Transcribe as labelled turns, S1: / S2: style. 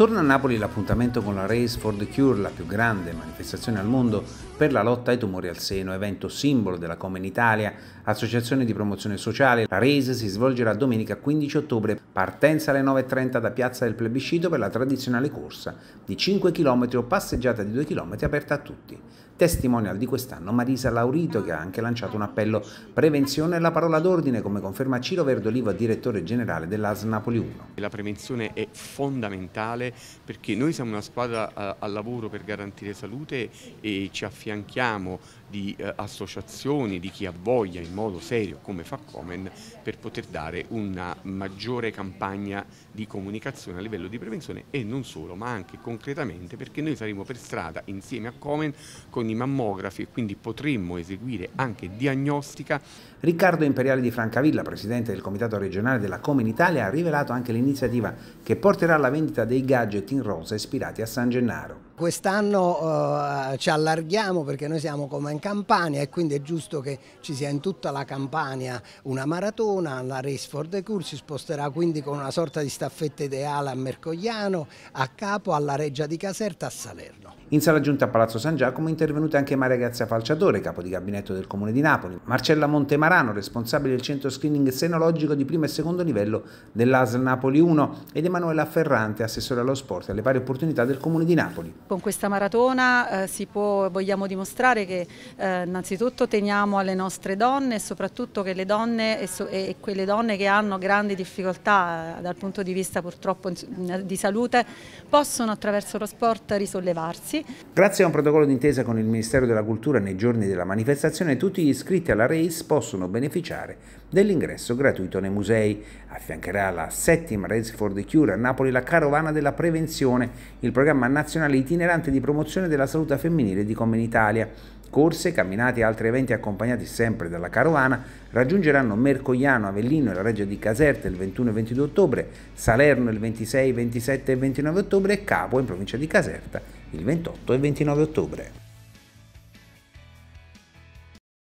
S1: Torna a Napoli l'appuntamento con la Race for the Cure, la più grande manifestazione al mondo per la lotta ai tumori al seno, evento simbolo della Comen Italia, associazione di promozione sociale. La Race si svolgerà domenica 15 ottobre, partenza alle 9.30 da Piazza del Plebiscito per la tradizionale corsa di 5 km o passeggiata di 2 km aperta a tutti. Testimonial di quest'anno Marisa Laurito che ha anche lanciato un appello prevenzione e la parola d'ordine come conferma Ciro Verdolivo, direttore generale dell'AS Napoli 1.
S2: La prevenzione è fondamentale perché noi siamo una squadra eh, al lavoro per garantire salute e ci affianchiamo di eh, associazioni, di chi ha voglia in modo serio come fa Comen per poter dare una maggiore campagna di comunicazione a livello di prevenzione e non solo ma anche concretamente perché noi saremo per strada insieme a Comen con i mammografi e quindi potremmo eseguire anche diagnostica.
S1: Riccardo Imperiale di Francavilla, presidente del comitato regionale della Comen Italia, ha rivelato anche l'iniziativa che porterà alla vendita dei gadget in rosa ispirati a San Gennaro.
S3: Quest'anno eh, ci allarghiamo perché noi siamo come in Campania e quindi è giusto che ci sia in tutta la Campania una maratona, la Race for the Cour si sposterà quindi con una sorta di staffetta ideale a Mercogliano, a Capo, alla Reggia di Caserta, a Salerno.
S1: In sala giunta a Palazzo San Giacomo è intervenuta anche Maria Grazia Falciatore, capo di gabinetto del Comune di Napoli, Marcella Montemarano, responsabile del centro screening senologico di primo e secondo livello dell'ASL Napoli 1 ed Emanuela Ferrante, assessore allo sport e alle pari opportunità del Comune di Napoli.
S4: Con questa maratona eh, può, vogliamo dimostrare che eh, innanzitutto teniamo alle nostre donne e soprattutto che le donne e, so, e quelle donne che hanno grandi difficoltà eh, dal punto di vista purtroppo di salute possono attraverso lo sport risollevarsi
S1: Grazie a un protocollo d'intesa con il Ministero della Cultura nei giorni della manifestazione tutti gli iscritti alla RACE possono beneficiare dell'ingresso gratuito nei musei. Affiancherà la settima Race for the Cure a Napoli la Carovana della Prevenzione, il programma nazionale itinerante di promozione della salute femminile di Comen Italia. Corse, camminate e altri eventi accompagnati sempre dalla carovana raggiungeranno Mercogliano, Avellino e la Reggio di Caserta il 21 e 22 ottobre, Salerno il 26, 27 e 29 ottobre e Capo in provincia di Caserta il 28 e 29 ottobre.